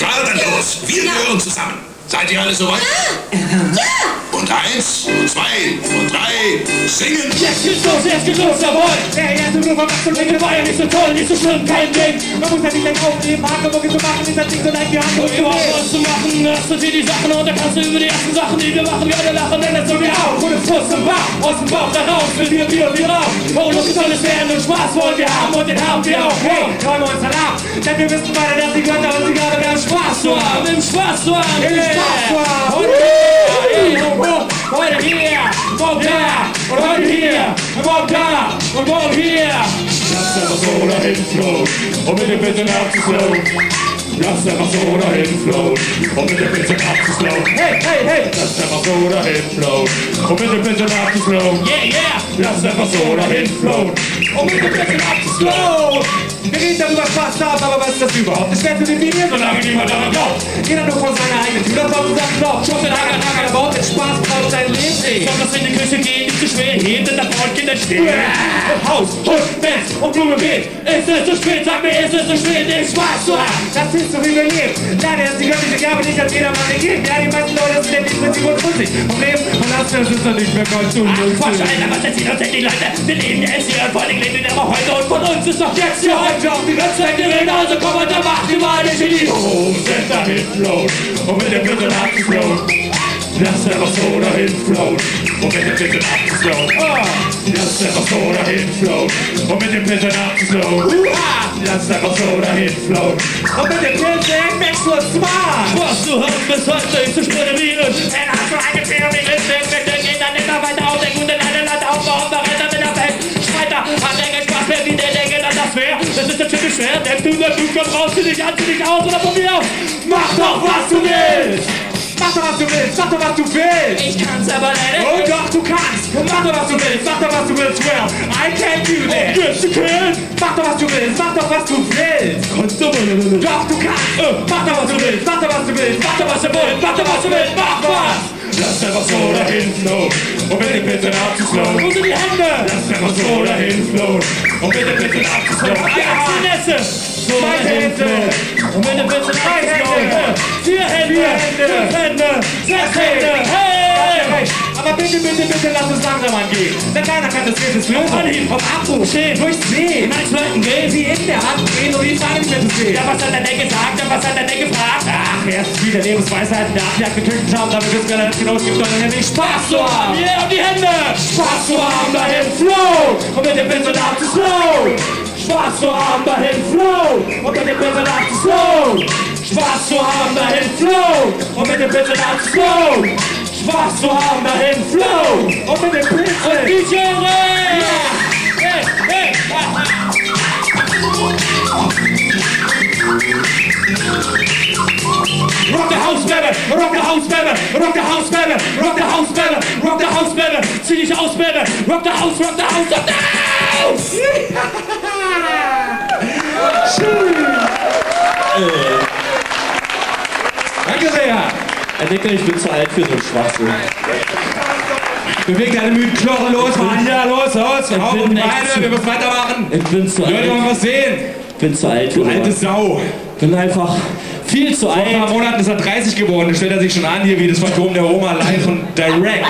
Klar, dann los. Wir gehören zusammen. Seid ihr alle soweit? Ja! Und eins, und zwei, singen. Jetzt geht's los, jetzt geht's los, jawohl! Der erste Gruppe macht schon Dinge, war ja nicht so toll, nicht so schlimm, kein Ding. Man muss ja nicht länger aufnehmen, Hakenmucke zu machen, ist das nicht so leicht wie Hakenmucke zu machen. was zu machen, hast du dir die Sachen und dann kannst du über die ersten Sachen, die wir machen, gerne lachen, denn das so wie auch. Und es Fuß im Bauch, aus dem Bauch da raus, mit wir, wir, wir raus. Und uns soll es werden und Spaß wollen wir haben und den haben wir auch. Hey, räumen wir uns dann ab, denn wir wissen beide, dass die Götter und die gerade mehr Spaß zu haben. Im Spaß zu haben, im Spaß zu haben. Und oh, oh, heute da, und heute hier, und morgen da, und morgen hier. Lass einfach so dahin flowen, und mit dem Bitte abzuflowen. Lass einfach so dahin flowen, und mit dem Bitte abzuflowen. Hey, hey, hey! Lass einfach so dahin flowen, und mit dem Bitte abzuflowen. Yeah, yeah! Lass einfach so dahin flowen, und mit dem Bitte abzuflowen. Wir reden darüber Spaß haben, aber was ist das überhaupt? Es werden zu definieren, solange niemand daran glaubt. Jeder nur von seiner eigenen Tür, das auf seinen Glaubt. Schaut den Hager, Hager, der baut den Spaß, baut sein Leben. Soll das in die Küche gehen, nicht zu schwer denn da braucht Kinder stehen. Haus, Hund, Mensch und Blume weht. Ist es zu spät, sag mir, ist es zu spät, Spaß zu haben. Das ist so wie wir leben. Leider ist die göttliche Gabe nicht an jedermann gegeben. Ja, die meisten Leute sind ja nicht und Prinzip. Problem, das ist dann nicht mehr ganz so Ach, Quatsch, Alter, was erzählt uns denn die Leute? Wir leben hier und vor allem leben wir aber heute und von uns ist doch jetzt hier heute auf die Zeit geredet, also komm und dann macht die mal nicht in die Hose. dahin float, und mit dem Bitte abgefloat. Lass einfach so dahin float, und mit dem Bitte abgefloat. Lass einfach so dahin float, und mit dem Bitte abgefloat. Lass einfach so dahin float, und mit dem Bitte wechseln smart. Was du hast bis heute ist zu spekulieren. Dann schwer, du, du kommst raus, du dich an, du dich aus oder probier aus. Mach doch, was du willst! Mach doch, was du willst, mach doch, was du willst! Ich kann's aber leider Oh doch, du kannst! Mach doch, was du willst, mach doch, was du willst, well, I can do that! Yes, you can! Mach doch, was du willst, mach doch, was du willst! Kannst aber nicht! Doch, du kannst! Mach doch, was du willst, mach doch, was du willst, mach doch, was du willst, mach doch, was du willst, mach was! Lass einfach so dahin flowen und bitte bitte. Wo sind die Hände? Lass einfach so dahin flowen und bitte bitte abzuflowen. Ja, Finesse! So Meine Hände! Und bitte bitte abzuflowen. Vier Hände! Fünf Hände! Sechs Hände! Bitte, bitte, bitte lass es langsam angehen. Denn keiner kann das Rätsel lösen. Anhieb, auf Abruf, stehen, durchsehen. In eins Leuten gehen, wie in der Hand gehen, um die Frage nicht mehr zu sehen. Ja, was hat er denn gesagt? Ja, was hat er denn gefragt? Ach, er ist wieder Lebensweisheiten, der Abjagd getüncht haben, damit wir nicht genau, es gibt doch nämlich Spaß zu haben. Yeah, und die Hände! Spaß zu haben, dahin flow! Und mit dem Pinsel ab zu slow! Spaß zu haben, dahin flow! Und mit dem Pinsel ab zu slow! Spaß zu haben, dahin flow! Und mit dem Pinsel ab zu slow! Spaß zu haben, dahin flow! Und mit dem Pinsel! DJ Ray! Hey, hey! Rock the house, baby! Rock the house, baby! Rock the house, baby! Rock the house, baby! Rock the house, baby! Zieh dich aus, baby! Rock the house, rock the house, rock the house! Danke sehr! Herr Dicker, ich bin zu alt für so einen Schwachsinn. Bewegt deine müden Knochen los, Mann! Ja, los, los! Hau bin und Beine, wir müssen weitermachen! Ich bin zu Leute, alt. wollen wir was sehen? Ich bin zu alt für Du alte. Sau! Ich bin einfach viel zu Vor ein paar alt. Monaten ist er 30 geworden. Dann stellt er sich schon an hier wie das Phantom der Oma live und direct.